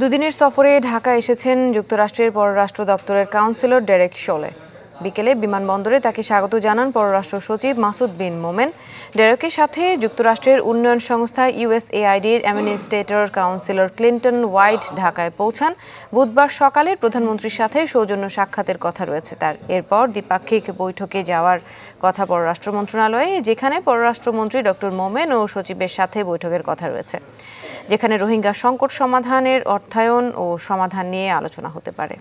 দুদিনের সফরে ঢাকা এসেছেন যুক্তরাষ্ট্রের পররাষ্ট্র দপ্তরের কাউন্সিলর ডেরেক শোলে। বিকেলে বিমানবন্দরে তাকে স্বাগত জানান পররাষ্ট্র সচিব মাসুদ বিন মোমেন। ডেরেকের সাথে যুক্তরাষ্ট্রের উন্নয়ন সংস্থা ইউএসএআইডির অ্যাডমিনিস্ট্রেটর কাউন্সিলর ক্লিন্টন হোয়াইট ঢাকায় পৌঁছান। বুধবার সকালে প্রধানমন্ত্রীর সাথে সৌজন্য সাক্ষাতের কথা রয়েছে তার। এরপর দ্বিপাক্ষিক বৈঠকে যাওয়ার কথা পররাষ্ট্র মন্ত্রণালয়ে, যেখানে পররাষ্ট্রমন্ত্রী ডক্টর মোমেন ও সচিবের সাথে বৈঠকের কথা রয়েছে। যেখানে রোহিঙ্গা সংকট সমাধানের অর্থায়ন ও সমাধান নিয়ে আলোচনা হতে পারে।